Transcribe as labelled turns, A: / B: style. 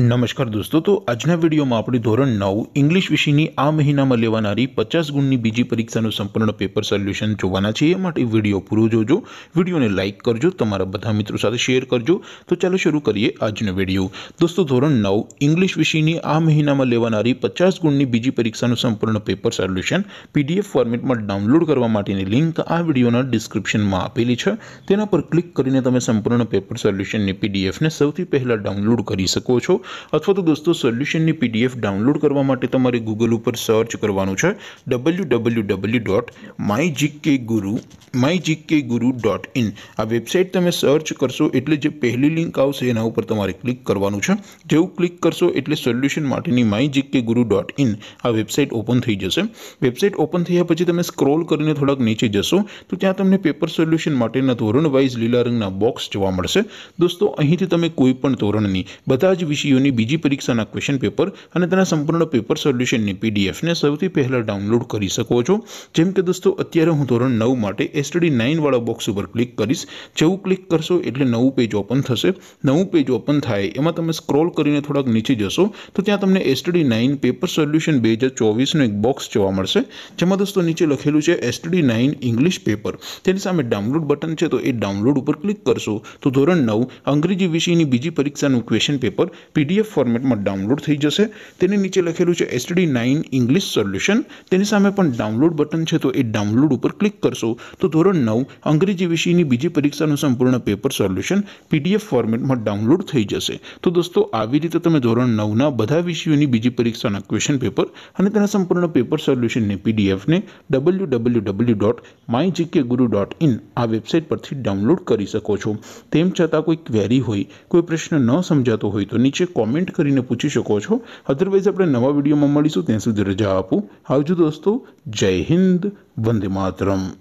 A: નમસ્કાર દોસ્તો તો આજના વિડીયોમાં આપણે ધોરણ નવ ઇંગ્લિશ વિષયની આ મહિનામાં લેવાનારી પચાસ ગુણની બીજી પરીક્ષાનું સંપૂર્ણ પેપર સોલ્યુશન જોવાના છે એ માટે વિડીયો પૂરો જોજો વિડીયોને લાઇક કરજો તમારા બધા મિત્રો સાથે શેર કરજો તો ચાલો શરૂ કરીએ આજનો વિડીયો દોસ્તો ધોરણ નવ ઇંગ્લિશ વિષયની આ મહિનામાં લેવાનારી પચાસ ગુણની બીજી પરીક્ષાનું સંપૂર્ણ પેપર સોલ્યુશન પીડીએફ ફોર્મેટમાં ડાઉનલોડ કરવા માટેની લિંક આ વિડીયોના ડિસ્ક્રિપ્શનમાં આપેલી છે તેના પર ક્લિક કરીને તમે સંપૂર્ણ પેપર સોલ્યુશનની પીડીએફને સૌથી પહેલાં ડાઉનલોડ કરી શકો છો અથવા તો દોસ્તો સોલ્યુશન ની પીડીએફ ડાઉનલોડ કરવા માટે તમારે Google ઉપર સર્ચ કરવાનું છે www.mygkguru mygkguru.in આ વેબસાઈટ તમે સર્ચ કરશો એટલે જે પહેલી લિંક આવશે તેના ઉપર તમારે ક્લિક કરવાનું છે જેવું ક્લિક કરશો એટલે સોલ્યુશન માટેની mygkguru.in આ વેબસાઈટ ઓપન થઈ જશે વેબસાઈટ ઓપન થઈયા પછી તમે સ્ક્રોલ કરીને થોડક નીચે જશો તો ત્યાં તમને પેપર સોલ્યુશન માટે ન તોરણ વાઇઝ લીલા રંગના બોક્સ જોવા મળશે દોસ્તો અહીંથી તમે કોઈ પણ ધોરણની બધા જ વિષય ની બીજી પરીક્ષાના ક્વેશ્ચન પેપર અને તેના સંપૂર્ણો પેપર સોલ્યુશનની પીડીએફ ને સૌથી પહેલા ડાઉનલોડ કરી શકો છો જેમ કે દોસ્તો અત્યારે હું ધોરણ 9 માટે એસ્ટડી 9 વાળો બોક્સ ઉપર ક્લિક કરીશ જેવું ક્લિક કરશો એટલે નવું પેજ ઓપન થશે નવું પેજ ઓપન થાય એમાં તમે સ્ક્રોલ કરીને થોડક નીચે જશો તો ત્યાં તમને એસ્ટડી 9 પેપર સોલ્યુશન 2024 નો એક બોક્સ જોવા મળશે જેમાં દોસ્તો નીચે લખેલું છે એસ્ટડી 9 ઇંગ્લિશ પેપર તેની સામે ડાઉનલોડ બટન છે તો એ ડાઉનલોડ ઉપર ક્લિક કરશો તો ધોરણ 9 અંગ્રેજી વિષયની બીજી પરીક્ષાનું ક્વેશ્ચન પેપર पीडीएफ फॉर्मेट માં ડાઉનલોડ થઈ જશે તેની નીચે લખેલું છે STD 9 ઇંગ્લિશ સોલ્યુશન તેની સામે આપણ ડાઉનલોડ બટન છે તો એ ડાઉનલોડ ઉપર ક્લિક કરશો તો ધોરણ 9 અંગ્રેજી વિષયની બીજી પરીક્ષાનો સંપૂર્ણ પેપર સોલ્યુશન પીડીએફ ફોર્મેટમાં ડાઉનલોડ થઈ જશે તો દોસ્તો આવી રીતે તમે ધોરણ 9 ના બધા વિષયોની બીજી પરીક્ષાના ક્વેશ્ચન પેપર અને તેનો સંપૂર્ણ પેપર સોલ્યુશન ને પીડીએફ ને www.mygkguru.in આ વેબસાઈટ પરથી ડાઉનલોડ કરી શકો છો તેમ છતાં કોઈ ક્વેરી હોય કોઈ પ્રશ્ન ન સમજાતો હોય તો નીચે કોમેન્ટ કરીને પૂછી શકો છો અધરવાઇઝ આપણે નવા વિડીયોમાં મળીશું ત્યાં સુધી રજા આપું આવજો દોસ્તો જય હિન્દ વંદે માતરમ